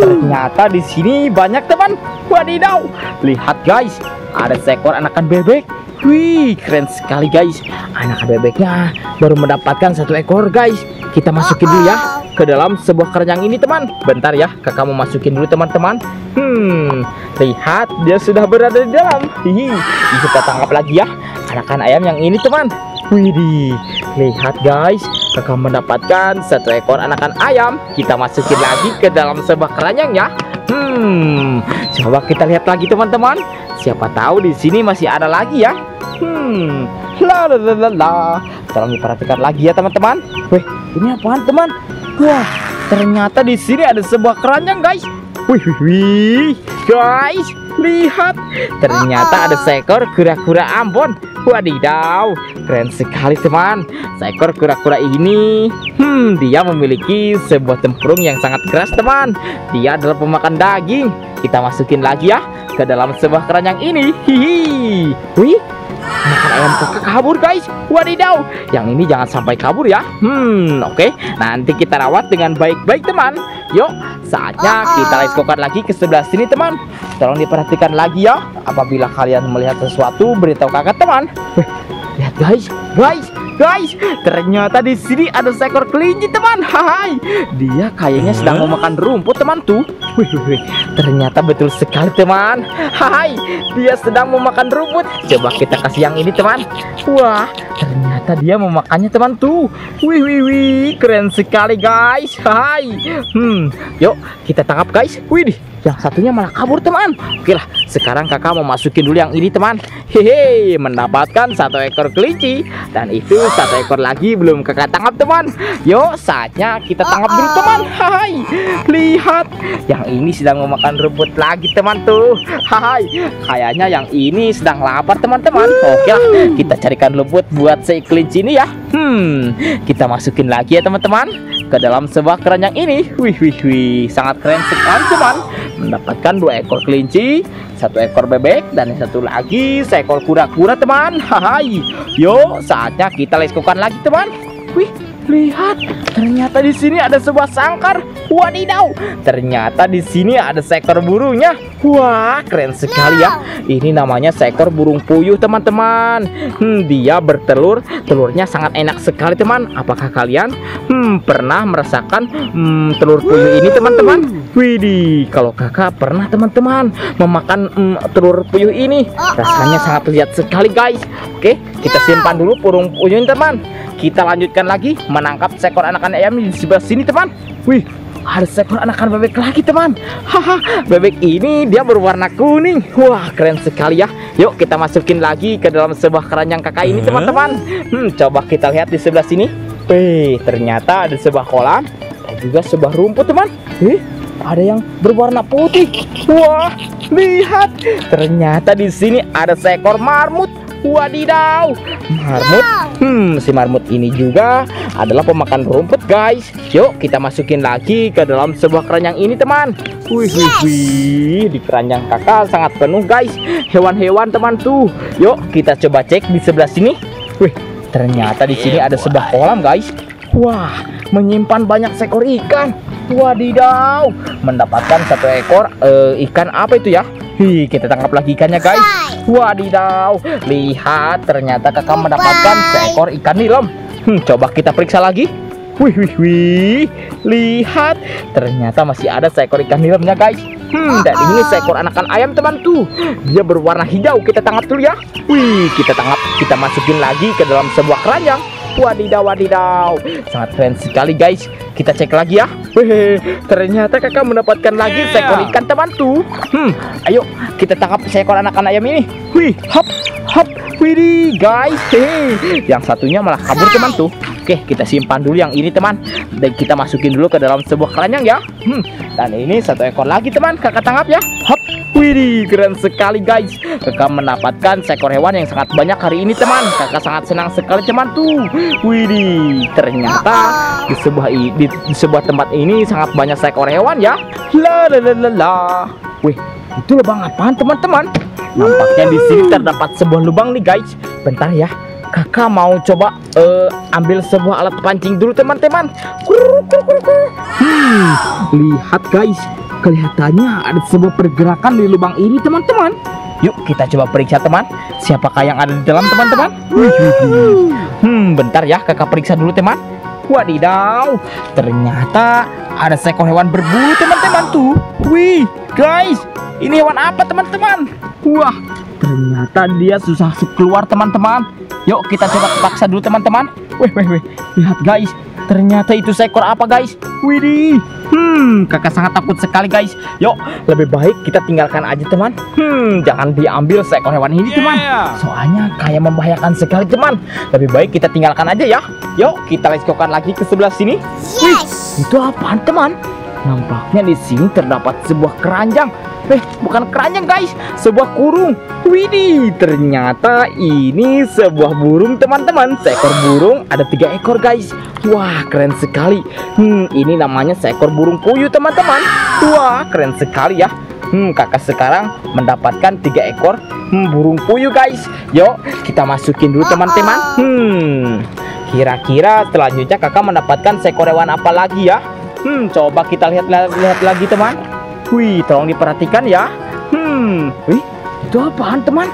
Ternyata di sini banyak teman. Wadidaw. Lihat guys, ada seekor anakan bebek. Wih, keren sekali guys. Anakan bebeknya baru mendapatkan satu ekor guys. Kita masukin dulu ya ke dalam sebuah keranjang ini teman. Bentar ya, kakak mau masukin dulu teman-teman. Hmm, lihat dia sudah berada di dalam. Hihi, kita tangkap lagi ya anakan ayam yang ini teman. Widih, lihat guys, kakak mendapatkan satu ekor anakan ayam. Kita masukin lagi ke dalam sebuah keranjang ya. Hmm, coba kita lihat lagi teman-teman. Siapa tahu di sini masih ada lagi ya. Hmm, la la la la la. Tolong diperhatikan lagi ya teman-teman. Wih, ini apaan teman? Wah, ternyata di sini ada sebuah keranjang guys. Wih, wih, wih, guys, lihat. Ternyata ada seekor kura-kura Ambon. Wadidaw, keren sekali teman. Seekor kura-kura ini, hmm, dia memiliki sebuah tempurung yang sangat keras teman. Dia adalah pemakan daging. Kita masukin lagi ya ke dalam sebuah keranjang ini. Hihi. Wih, makan ayam kakak kabur guys. Wadidaw, yang ini jangan sampai kabur ya. Hmm, oke. Nanti kita rawat dengan baik-baik teman. Yuk, saatnya kita let's lagi ke sebelah sini teman. Tolong diperhatikan lagi ya. Apabila kalian melihat sesuatu, beritahu kakak teman. Lihat guys, guys, guys. Ternyata di sini ada seekor kelinci teman. Hai, dia kayaknya sedang memakan rumput teman tuh. Wih, wih, wih. Ternyata betul sekali teman. Hai, dia sedang memakan rumput. Coba kita kasih yang ini teman. Wah, ternyata dia memakannya teman tuh. Wih, wih, wih. Keren sekali guys. Hai. Hmm, yuk kita tangkap guys. Wih, yang satunya malah kabur teman oke lah sekarang kakak mau masukin dulu yang ini teman hehe mendapatkan satu ekor kelinci dan itu satu ekor lagi belum kakak tangkap teman yuk saatnya kita tangkap dulu teman hai lihat yang ini sedang memakan rumput lagi teman tuh hai kayaknya yang ini sedang lapar teman-teman oke lah kita carikan rumput buat si kelinci ini ya hmm kita masukin lagi ya teman-teman ke dalam sebuah keranjang ini wih wih wih sangat keren sekali teman mendapatkan dua ekor kelinci, satu ekor bebek, dan satu lagi seekor kura-kura teman. Hai, yuk saatnya kita leskokan lagi teman. Wih, lihat, ternyata di sini ada sebuah sangkar. Wadidaw, ternyata di sini ada seekor burungnya. Wah, keren sekali ya. Ini namanya seekor burung puyuh, teman-teman. Hmm, dia bertelur. Telurnya sangat enak sekali, teman. Apakah kalian hmm, pernah merasakan hmm, telur puyuh ini, teman-teman? Widih, kalau kakak pernah, teman-teman, memakan hmm, telur puyuh ini. Rasanya sangat lihat sekali, guys. Oke, kita simpan dulu burung puyuh ini, teman. Kita lanjutkan lagi menangkap seekor anak-anak ayam di sebelah sini, teman. Wih, ada seekor anakan bebek lagi teman. Haha bebek ini dia berwarna kuning. Wah keren sekali ya. Yuk kita masukin lagi ke dalam sebuah keranjang kakak ini teman-teman. Hmm, coba kita lihat di sebelah sini. Wih, ternyata ada sebuah kolam dan juga sebuah rumput teman. Ih, ada yang berwarna putih. Wah lihat. Ternyata di sini ada seekor marmut Wadidaw, marmut. Hmm, si marmut ini juga adalah pemakan rumput, guys. Yuk, kita masukin lagi ke dalam sebuah keranjang ini, teman. Wih, wih, wih, di keranjang kakak sangat penuh, guys. Hewan-hewan, teman tuh. Yuk, kita coba cek di sebelah sini. Wih, ternyata di sini ada sebuah kolam, guys. Wah, menyimpan banyak seekor ikan. Wadidaw, mendapatkan satu ekor uh, ikan apa itu ya? Hi, kita tangkap lagi ikannya guys. Wadidaw, lihat ternyata kakak mendapatkan seekor ikan nilem. Hmm, coba kita periksa lagi. Wih, wih, wih, lihat ternyata masih ada seekor ikan nilemnya guys. Hmm, dan ini seekor anakan ayam teman tuh. Dia berwarna hijau. Kita tangkap dulu ya. Wih, kita tangkap, kita masukin lagi ke dalam sebuah keranjang. Wadidaw, wadidaw. Sangat keren sekali guys. Kita cek lagi ya. Wih, ternyata kakak mendapatkan lagi seekor ikan teman tuh. Hmm, ayo kita tangkap seekor anakan ayam ini. Wih, hop, hop, widih guys. Hehe. Yang satunya malah kabur teman tuh. Oke, kita simpan dulu yang ini teman. Dan kita masukin dulu ke dalam sebuah keranjang ya. Hmm, dan ini satu ekor lagi teman. Kakak tangkap ya. Hop, Widih, keren sekali guys. Kakak mendapatkan seekor hewan yang sangat banyak hari ini teman. Kakak sangat senang sekali teman tuh. Widih, ternyata di sebuah di, di sebuah tempat ini sangat banyak seekor hewan ya. La la la la la. Wih, itu lubang apaan teman-teman? Nampaknya di sini terdapat sebuah lubang nih guys. Bentar ya, kakak mau coba eh, ambil sebuah alat pancing dulu teman-teman. Hmm, lihat guys, kelihatannya ada sebuah pergerakan di lubang ini teman-teman. Yuk kita coba periksa teman, siapakah yang ada di dalam teman-teman? Wih, wih. Hmm, bentar ya kakak periksa dulu teman. Wadidaw, ternyata ada seekor hewan berbulu teman-teman tuh. Wih, guys, ini hewan apa teman-teman? Wah, ternyata dia susah keluar teman-teman. Yuk kita coba paksa dulu teman-teman. Wih, wih, wih, lihat guys, ternyata itu seekor apa guys? Widih, hmm, kakak sangat takut sekali guys. Yuk, lebih baik kita tinggalkan aja teman. Hmm, jangan diambil seekor hewan ini teman. Soalnya kayak membahayakan sekali teman. Lebih baik kita tinggalkan aja ya. Yuk, kita leskokan lagi ke sebelah sini. Yes. Itu apaan teman? Nampaknya di sini terdapat sebuah keranjang. Eh, bukan keranjang guys, sebuah kurung. Widih, ternyata ini sebuah burung teman-teman. Seekor burung ada tiga ekor guys. Wah, keren sekali. Hmm, ini namanya seekor burung puyuh teman-teman. Wah, keren sekali ya. Hmm, kakak sekarang mendapatkan tiga ekor hmm, burung puyuh guys. Yuk, kita masukin dulu teman-teman. Hmm, kira-kira selanjutnya kakak mendapatkan seekor hewan apa lagi ya? Hmm, coba kita lihat lihat lagi teman. Wih, tolong diperhatikan ya. Hmm, wih, itu apaan teman?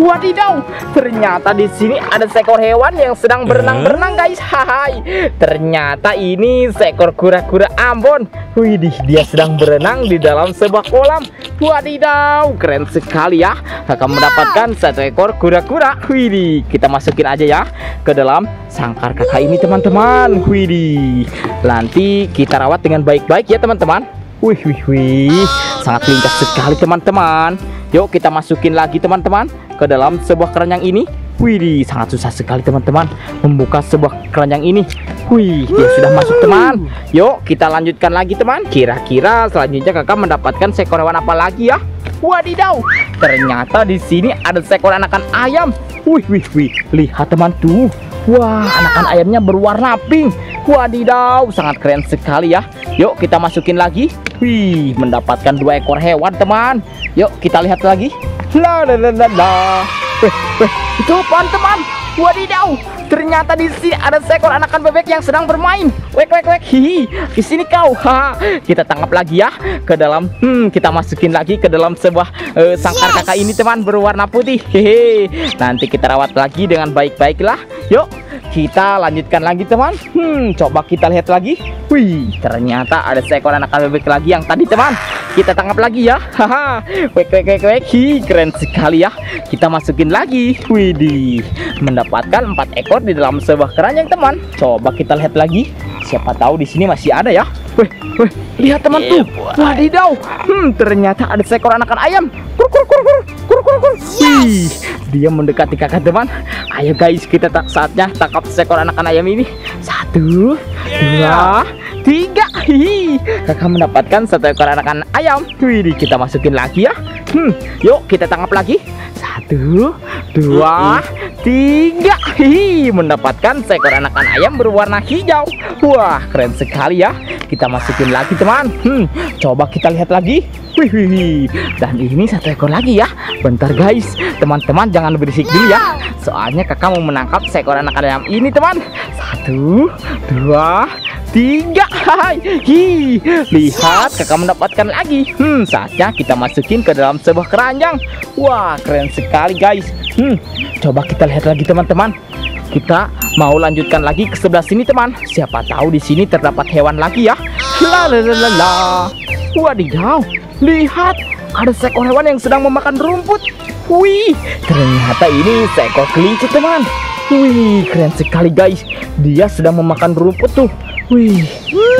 Wadidaw, ternyata di sini ada seekor hewan yang sedang berenang-berenang guys. Hai, ternyata ini seekor kura-kura Ambon. Widih, dia sedang berenang di dalam sebuah kolam. Wadidaw, keren sekali ya. Kakak mendapatkan satu ekor kura-kura. Widih, kita masukin aja ya ke dalam sangkar kakak ini teman-teman. Widih, nanti kita rawat dengan baik-baik ya teman-teman. Wih, wih, wih, sangat lincah sekali teman-teman. Yuk kita masukin lagi teman-teman ke dalam sebuah keranjang ini. Wih, sangat susah sekali teman-teman membuka sebuah keranjang ini. Wih, dia sudah masuk teman. Yuk kita lanjutkan lagi teman. Kira-kira selanjutnya kakak mendapatkan seekor hewan apa lagi ya? Wadidaw, ternyata di sini ada seekor anakan ayam. Wih, wih, wih, lihat teman tuh. Wah, anakan ayamnya berwarna pink. Wadidaw, sangat keren sekali ya. Yuk kita masukin lagi. Wih, mendapatkan dua ekor hewan teman. Yuk kita lihat lagi. La la la la la. Weh, itu apaan teman? Wadidaw, ternyata di sini ada seekor anakan bebek yang sedang bermain. Wek wek wek, hihi, di sini kau. Ha, kita tangkap lagi ya ke dalam. Hmm, kita masukin lagi ke dalam sebuah eh, sangkar kakak ini teman berwarna putih. Hehe, nanti kita rawat lagi dengan baik-baiklah. Yuk, kita lanjutkan lagi teman. Hmm, coba kita lihat lagi. Wih, ternyata ada seekor anakan bebek lagi yang tadi teman. Kita tangkap lagi ya. Haha. Wek wek wek wek. Hi, keren sekali ya. Kita masukin lagi. Widih. Mendapatkan empat ekor di dalam sebuah keranjang teman. Coba kita lihat lagi. Siapa tahu di sini masih ada ya. Weh, weh, lihat teman tuh. Wadidaw. Hmm, ternyata ada seekor anakan ayam. Kur kur kur kur. Kur kur kur. Wih, dia mendekati kakak teman. Ayo guys, kita tak saatnya tangkap seekor anakan ayam ini. Satu, dua, tiga. Hihi. Kakak mendapatkan satu ekor anakan ayam. Wih, kita masukin lagi ya. Hmm, yuk kita tangkap lagi. Satu, dua, tiga. Hihi, mendapatkan seekor anakan ayam berwarna hijau. Wah, keren sekali ya. Kita masukin lagi teman. Hmm, coba kita lihat lagi. Wih. Dan ini satu ekor lagi ya. Bentar guys, teman-teman jangan berisik dulu ya. Soalnya kakak mau menangkap seekor anakan ayam ini teman. Satu, dua, tiga. Hai, hi. Lihat kakak mendapatkan lagi. Hmm, saatnya kita masukin ke dalam sebuah keranjang. Wah, keren sekali guys. Hmm, coba kita lihat lagi teman-teman. Kita mau lanjutkan lagi ke sebelah sini teman. Siapa tahu di sini terdapat hewan lagi ya. La la la. Wadidaw, lihat ada seekor hewan yang sedang memakan rumput. Wih, ternyata ini seekor kelinci teman. Wih, keren sekali guys. Dia sedang memakan rumput tuh. Wih,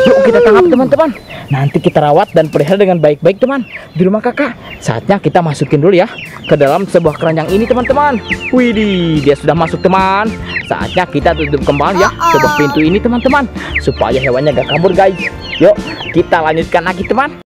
yuk kita tangkap teman-teman. Nanti kita rawat dan pelihara dengan baik-baik teman di rumah kakak. Saatnya kita masukin dulu ya ke dalam sebuah keranjang ini teman-teman. Widih, dia sudah masuk teman. Saatnya kita tutup kembali ya sebuah pintu ini teman-teman supaya hewannya gak kabur guys. Yuk kita lanjutkan lagi teman.